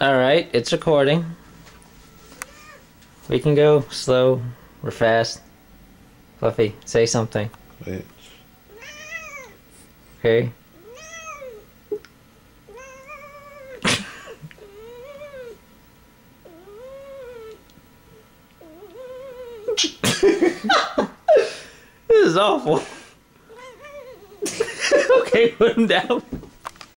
Alright, it's recording. We can go slow or fast. Fluffy, say something. Wait. Okay? this is awful. okay, put him down.